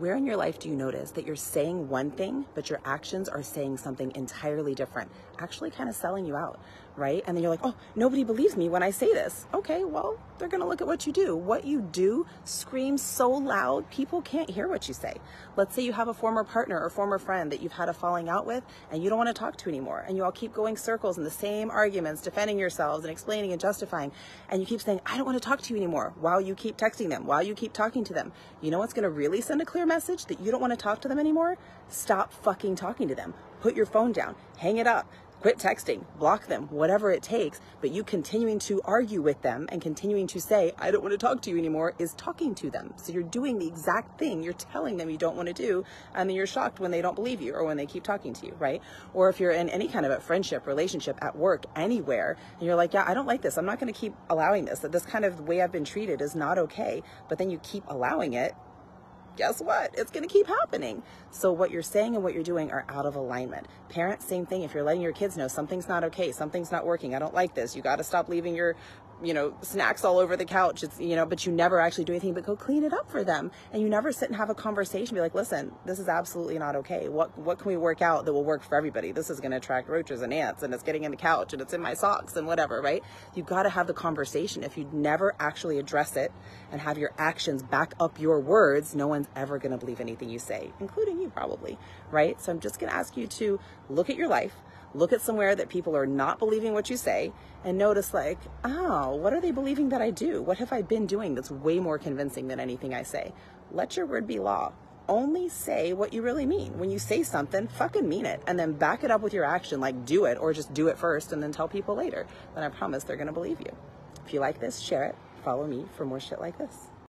Where in your life do you notice that you're saying one thing, but your actions are saying something entirely different, actually kind of selling you out, right? And then you're like, oh, nobody believes me when I say this. Okay, well, they're going to look at what you do. What you do screams so loud, people can't hear what you say. Let's say you have a former partner or former friend that you've had a falling out with and you don't want to talk to anymore. And you all keep going circles in the same arguments, defending yourselves and explaining and justifying. And you keep saying, I don't want to talk to you anymore while you keep texting them, while you keep talking to them. You know what's going to really send a clear message that you don't want to talk to them anymore? Stop fucking talking to them. Put your phone down, hang it up, quit texting, block them, whatever it takes. But you continuing to argue with them and continuing to say, I don't want to talk to you anymore, is talking to them. So you're doing the exact thing you're telling them you don't want to do. And then you're shocked when they don't believe you or when they keep talking to you, right? Or if you're in any kind of a friendship, relationship, at work, anywhere, and you're like, yeah, I don't like this. I'm not going to keep allowing this. That this kind of way I've been treated is not okay. But then you keep allowing it guess what? It's going to keep happening. So what you're saying and what you're doing are out of alignment. Parents, same thing. If you're letting your kids know something's not okay, something's not working, I don't like this. You got to stop leaving your you know, snacks all over the couch. It's, you know, but you never actually do anything but go clean it up for them. And you never sit and have a conversation, be like, listen, this is absolutely not okay. What, what can we work out that will work for everybody? This is going to attract roaches and ants and it's getting in the couch and it's in my socks and whatever, right? You've got to have the conversation. If you never actually address it and have your actions back up your words, no one's ever going to believe anything you say, including you probably, right? So I'm just going to ask you to look at your life look at somewhere that people are not believing what you say and notice like oh what are they believing that i do? What have i been doing that's way more convincing than anything i say? Let your word be law. Only say what you really mean. When you say something fucking mean it and then back it up with your action like do it or just do it first and then tell people later. Then i promise they're going to believe you. If you like this share it. Follow me for more shit like this